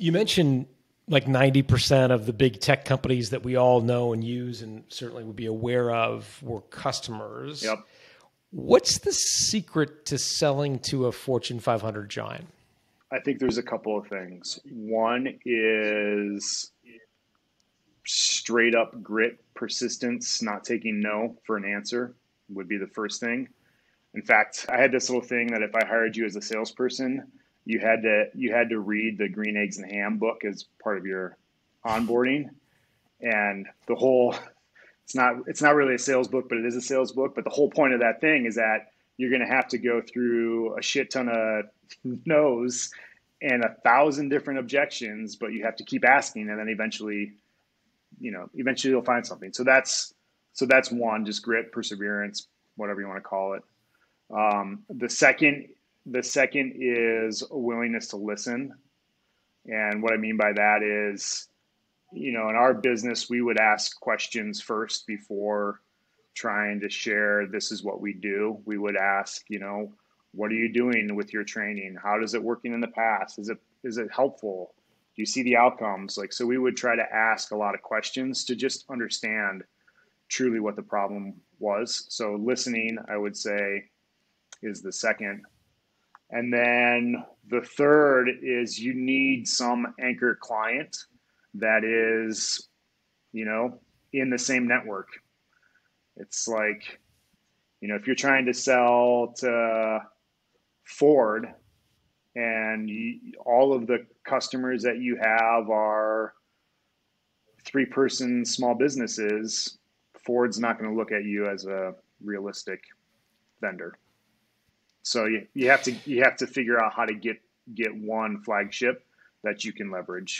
You mentioned like 90% of the big tech companies that we all know and use and certainly would be aware of were customers. Yep. What's the secret to selling to a Fortune 500 giant? I think there's a couple of things. One is straight up grit, persistence, not taking no for an answer would be the first thing. In fact, I had this little thing that if I hired you as a salesperson, you had to you had to read the Green Eggs and Ham book as part of your onboarding, and the whole it's not it's not really a sales book, but it is a sales book. But the whole point of that thing is that you're going to have to go through a shit ton of no's and a thousand different objections, but you have to keep asking, and then eventually, you know, eventually you'll find something. So that's so that's one, just grit, perseverance, whatever you want to call it. Um, the second the second is a willingness to listen. And what I mean by that is, you know, in our business, we would ask questions first before trying to share this is what we do. We would ask, you know, what are you doing with your training? How does it working in the past? Is it is it helpful? Do you see the outcomes? Like so we would try to ask a lot of questions to just understand truly what the problem was. So listening, I would say, is the second and then the third is you need some anchor client that is, you know, in the same network. It's like, you know, if you're trying to sell to Ford and you, all of the customers that you have are three person small businesses, Ford's not going to look at you as a realistic vendor. So you, you have to you have to figure out how to get get one flagship that you can leverage.